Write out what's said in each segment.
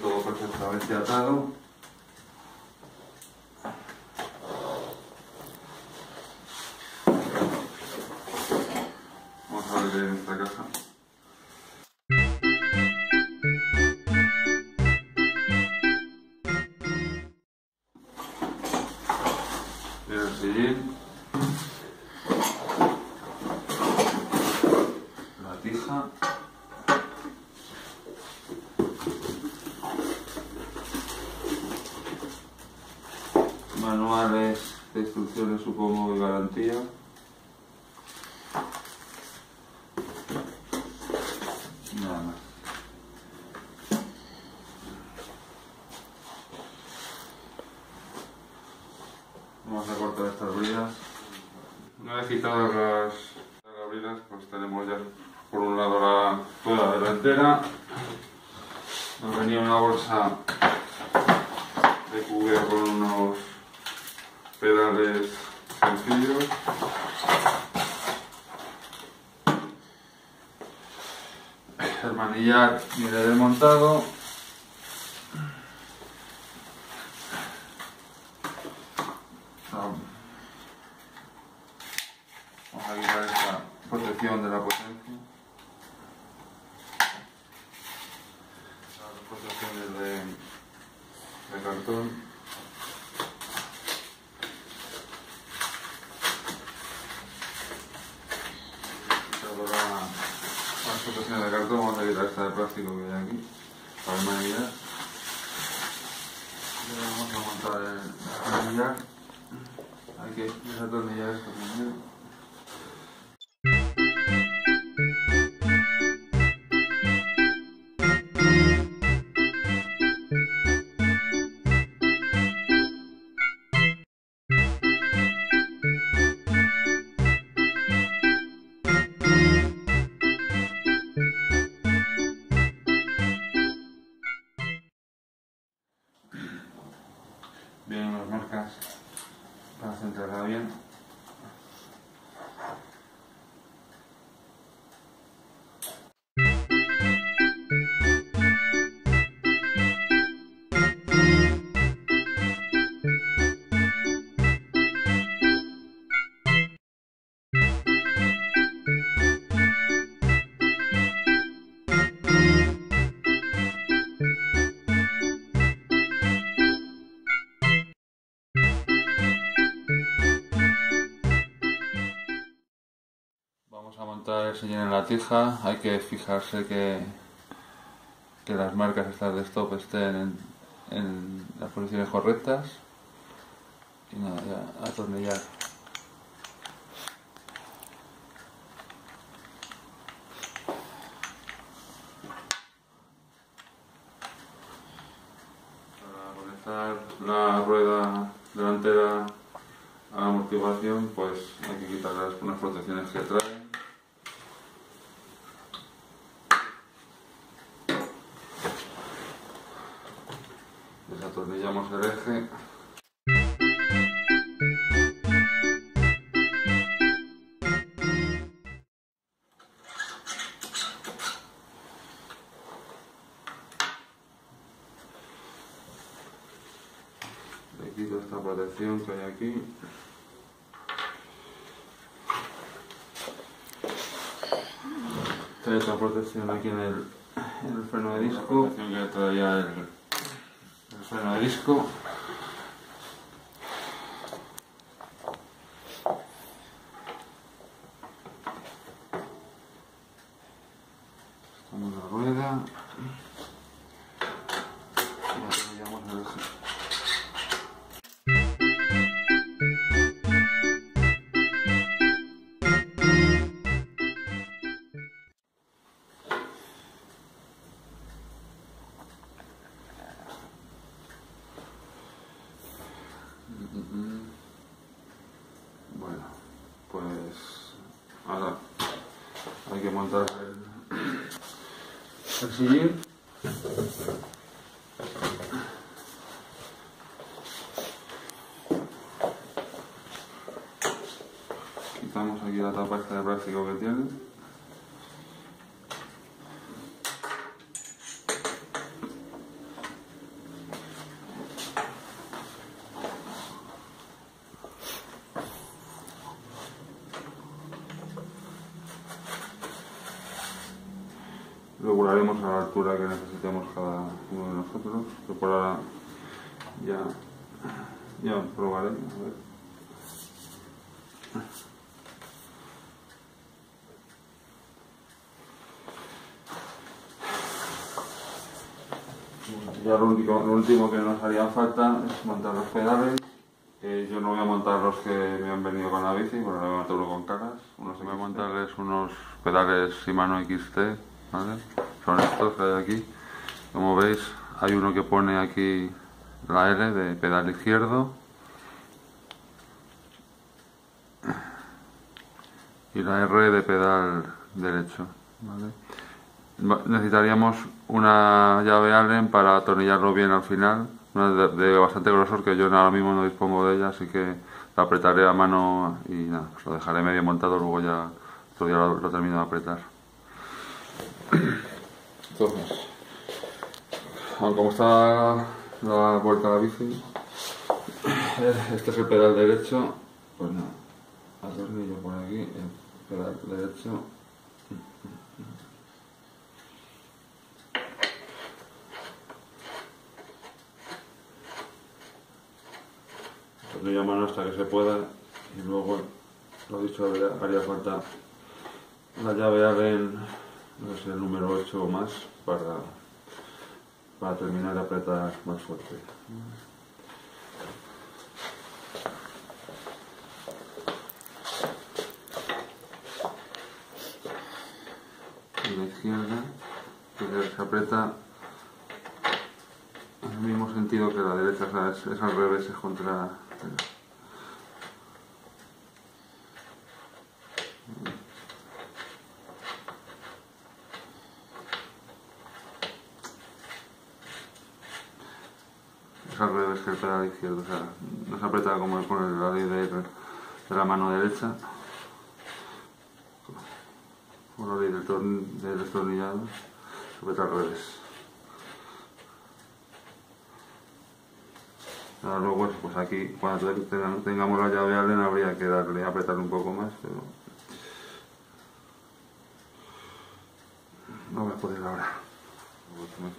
Todo perfectamente atado. De instrucciones supongo y garantía. Nada más. Vamos a cortar estas bridas. Una vez quitadas las, las bridas pues tenemos ya por un lado la rueda delantera. Nos venía una bolsa de cubierto con unos pedales sencillos. El manillar viene desmontado. Vamos a quitar esta protección de la potencia. Las protecciones de, de cartón. Ahora protecciones de cartón, vamos a quitar esta de plástico que hay aquí para. Y ahora vamos a montar el manillar. Hay que desatornillar esto primero. Montar sillín en la tija. Hay que fijarse que, que las marcas estas de stop estén en, en las posiciones correctas. Y nada, ya atornillar. Para conectar la rueda delantera a la amortiguación, pues hay que quitar las, unas protecciones que trae. Eje. Le quito esta protección que hay aquí. Trae esta protección aquí en el, en el freno de disco. La protección que traía el, el freno montar el. Quitamos aquí la tapa esta de plástico que tiene. Regularemos a la altura que necesitemos cada uno de nosotros, que por ahora ya, ya probaré. Ya lo, único, lo último que nos haría falta es montar los pedales. Eh, yo no voy a montar los que me han venido con la bici, porque voy a montar con caras. Uno se me montarles unos pedales Shimano XT, Son estos que hay aquí. Como veis, hay uno que pone aquí la L de pedal izquierdo. Y la R de pedal derecho, Necesitaríamos una llave Allen para atornillarlo bien al final, una de, bastante grosor que yo ahora mismo no dispongo de ella, así que la apretaré a mano y nada, pues lo dejaré medio montado, luego ya otro lo termino de apretar. Entonces, aunque como está la vuelta a la bici, este es el pedal derecho, pues nada, atornillo por aquí, el pedal derecho. Atornillo a mano hasta que se pueda y luego, lo dicho, haría, falta la llave Allen, no sé, el número 8 o más para, para terminar de apretar más fuerte. Y la izquierda, que se aprieta en el mismo sentido que la derecha, es, es al revés, es contra... Al revés que el pedal izquierdo, o sea, no se aprieta como con el radio de, la mano derecha. Con la ley del, torn- del destornillado, se aprieta al revés. Ahora luego, pues aquí, cuando te- te- tengamos la llave Allen, habría que darle, apretar un poco más, pero no voy a poder ahora.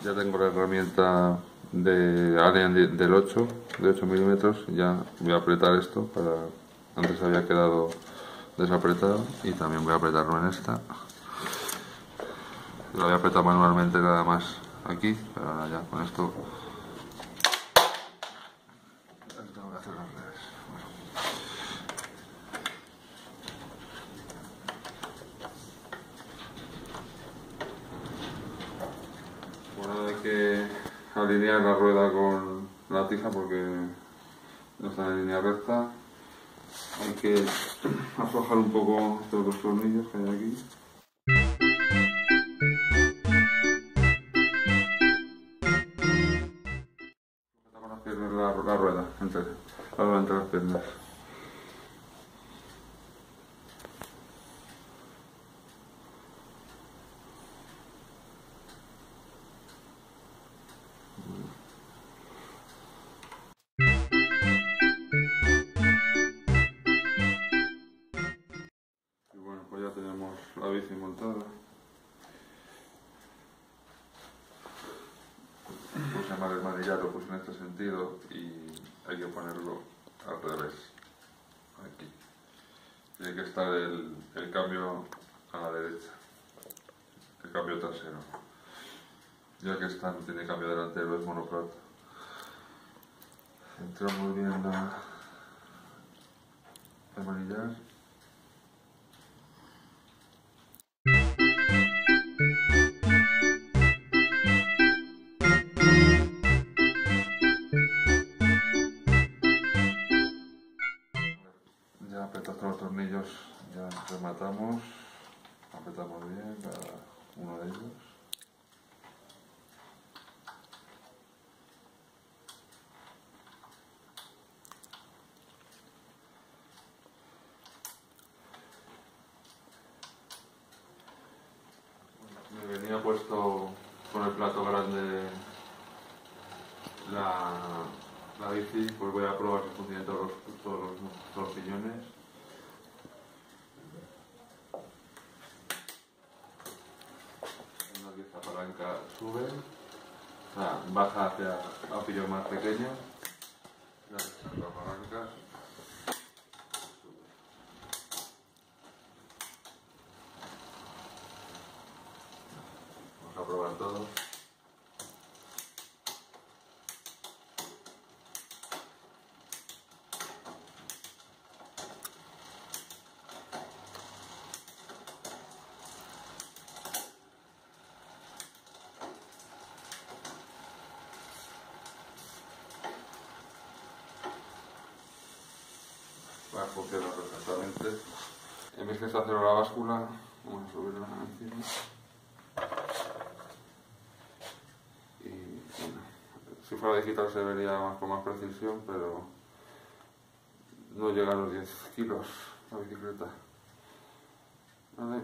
Ya tengo la herramienta de Allen de- del 8, de 8 milímetros, ya voy a apretar esto para, antes había quedado desapretado y también voy a apretarlo en esta. Lo voy a apretar manualmente nada más aquí, pero ahora ya con esto tengo que hacerlo al revés. Bueno. Bueno, hay que alinear la rueda con la porque no está en línea recta. Hay que aflojar un poco todos los tornillos que hay aquí. Este sentido y hay que ponerlo al revés. Aquí. Tiene que estar el, el cambio a la derecha. El cambio trasero. Ya que esta no tiene cambio delantero, es monoplato. Centramos bien la, manillar. Rematamos, apretamos bien cada uno de ellos. Me venía puesto con el plato grande la, bici, pues voy a probar si funcionan todos los, todos los, todos los piñones. Una 10 palanca sube, o sea, baja hacia a más pequeño, la descarga palanca, sube. Vamos a probar todo. Va a funcionar perfectamente. En vez de hacer la báscula, vamos a subirla encima. Y bueno, si fuera digital se vería con más precisión, pero no llega a los 10 kilos la bicicleta. Vale.